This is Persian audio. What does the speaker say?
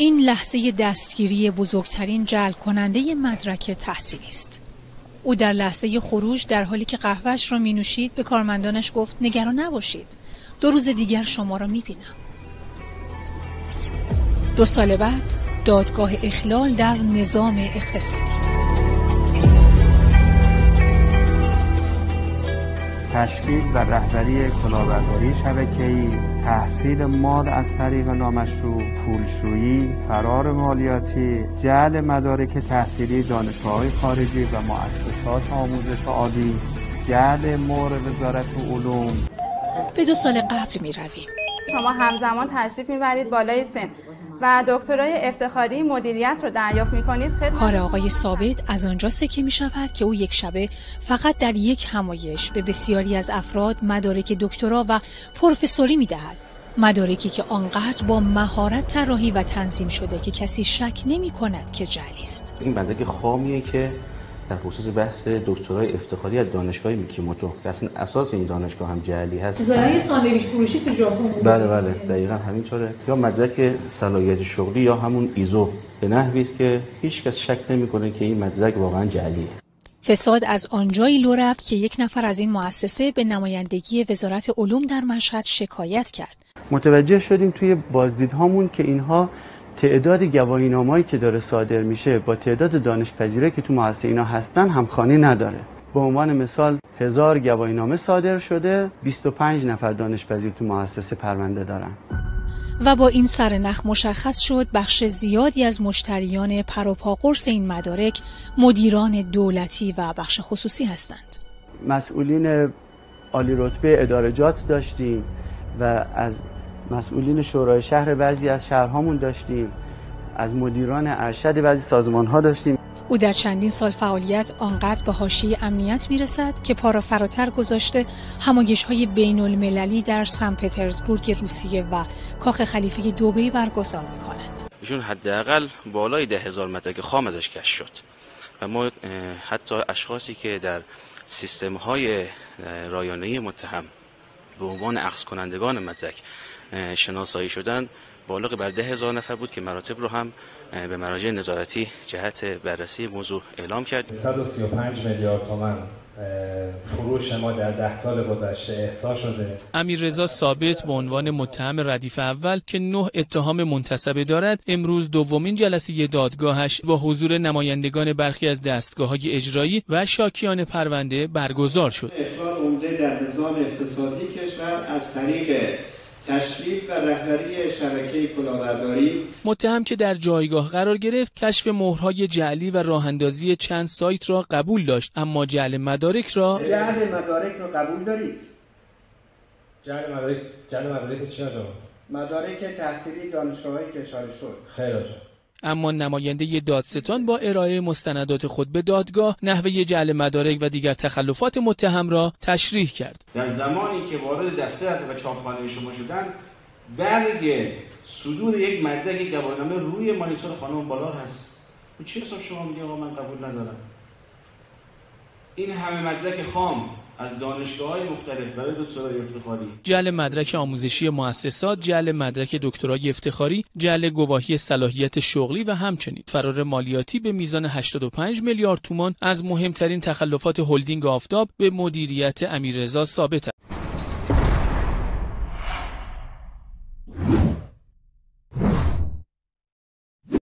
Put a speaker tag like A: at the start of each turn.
A: این لحظه دستگیری بزرگترین جل کننده مدرک تحصیلی است. او در لحظه خروج در حالی که قهوهش را می نوشید به کارمندانش گفت نگران نباشید. دو روز دیگر شما را می بینم. دو سال بعد دادگاه اخلال در نظام اقتصادی
B: تشکیل و رهبری کلاهبرداری شبکه‌ای تحصیل مال از طریق نامشروع پولشویی فرار مالیاتی جعل مدارک تحصیلی دانشگاه‌های خارجی و مؤسسات آموزش عالی جعل مور وزارت علوم.
A: به دو سال قبل می رویم
C: شما همزمان تشریف می‌برید بالای سن. و دکترای افتخاری مدیریت رو دریافت می‌کنید.
A: کار آقای ثابت از آنجا سکه می شود که او یک شبه فقط در یک همایش به بسیاری از افراد مدارک دکترا و پروفسوری می دهد. مدارکی که آنقدر با مهارت طراحی و تنظیم شده که کسی شک نمی کند که جعلی است.
D: این مدرک خامیه که در خصوص بحث دکترای افتخاری از دانشگاه میکیموتو که اصلا اساس این دانشگاه هم جعلی هست.
A: زرای ساندویچ فروشی تو ژاپن
D: بله بله دقیقا همینطوره. یا مدرک صلاحیت شغلی یا همون ایزو. به نحوی است که هیچ کس شک نمی‌کنه که این مدرک واقعا جعلیه.
A: فساد از آنجایی لو رفت که یک نفر از این مؤسسه به نمایندگی وزارت علوم در مشهد شکایت کرد.
B: متوجه شدیم توی بازدیدهامون که اینها تعداد گواهینامه‌ای که داره صادر میشه با تعداد دانشپذیره که تو مؤسسه اینا هستن همخوانی نداره. به عنوان مثال هزار گواهینامه صادر شده 25 نفر دانشپذیر تو مؤسسه پرونده دارن.
A: و با این سرنخ مشخص شد بخش زیادی از مشتریان پروپاقرص این مدارک مدیران دولتی و بخش خصوصی هستند.
B: مسئولین عالی رتبه ادارجات داشتیم و از مسئولین شورای شهر بعضی از شهرهامون داشتیم. از مدیران ارشد بعضی سازمان ها داشتیم.
A: او در چندین سال فعالیت آنقدر به حاشیه امنیت می‌رسد که پا فراتر گذاشته همایش های بین المللی در سن پترزبورگ روسیه و کاخ خلیفه دوبی برگزار می کند.
D: ایشون حداقل بالای ده هزار مدرک خام ازش کش شد. و ما حتی اشخاصی که در سیستم های رایانه متهم به عنوان عقص کنندگان مدرک شناسایی شدن بالغ بر ده هزار نفر بود که مراتب رو هم به مراجع نظارتی جهت بررسی موضوع اعلام کرد.
E: 135 میلیارد تومان فروش ما در ده سال گذشته احصا شده.
F: امیر رضا ثابت به عنوان متهم ردیف اول که نه اتهام منتسبه دارد امروز دومین جلسه دادگاهش با حضور نمایندگان برخی از دستگاه های اجرایی و شاکیان پرونده برگزار شد.
G: اخلال عمده در نظام اقتصادی کشور از طریق تشکیل و رهبری شبکه کلاهبرداری.
F: متهم که در جایگاه قرار گرفت کشف مهرهای جعلی و راهاندازی چند سایت را قبول داشت اما جعل مدارک را
G: جعل مدارک را قبول دارید؟
E: جعل مدارک جعل مدارک چی
G: مدارک تحصیلی دانشگاه‌های کشور شد
E: خیر
F: اما نماینده دادستان با ارائه مستندات خود به دادگاه نحوه جعل مدارک و دیگر تخلفات متهم را تشریح کرد.
H: در زمانی که وارد دفتر و چاپخانه شما شدن برگ صدور یک مدرک گواهینامه روی مانیتور خانم بالا هست. چی حساب شما میگه آقا من قبول ندارم؟ این همه مدرک خام از دانشگاه های مختلف برای دکترای افتخاری.
F: جعل مدرک آموزشی مؤسسات جعل مدرک دکترای افتخاری جعل گواهی صلاحیت شغلی و همچنین. فرار مالیاتی به میزان 85 میلیارد تومان از مهمترین تخلفات هلدینگ آفتاب به مدیریت امیررضا ثابت